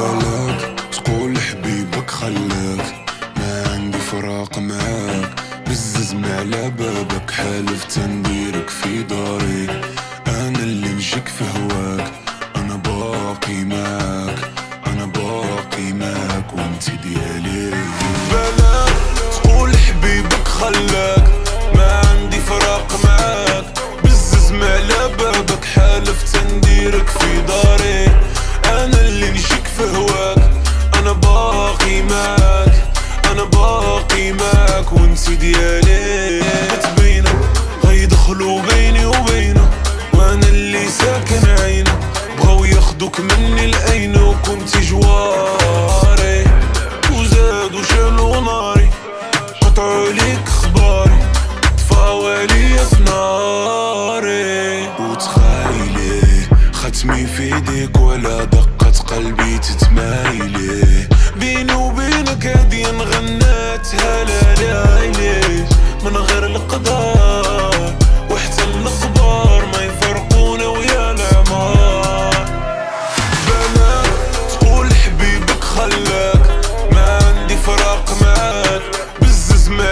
بالك تقول حبيبك خلاك ما عندي فراق معاك بززم على بابك حالف نديرك في داري. أنا اللي نجيك في هواك. أنا باقي معاك أنا باقي معاك. وأنت ديالي. وكنت جواري. وزادوا شالوا ناري قطعوا ليك اخباري طفاو عليا ناري وتخايلي. ختمي في إيديك ولا دقة قلبي تتمايلي.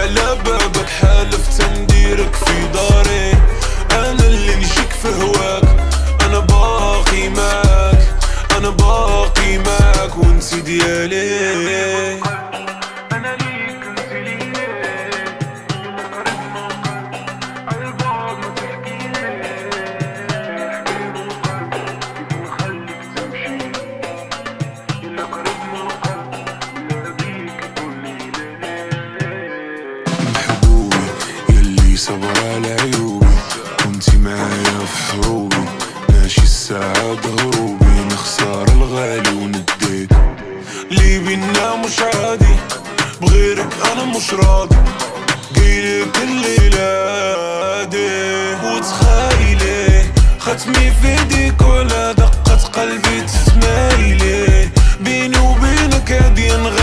على بابك حالف تنديرك في داري. صبر على عيوبي. كنتي معايا في حروبي. ماشي الساعة ضروبي نخسر الغالي ونديك لي بينا مش عادي؟ بغيرك أنا مش راضي. قيلك الليلة دي. وتخايلي ختمي في ديك ولا دقة قلبي تسمايلي بيني وبينك هادي نغير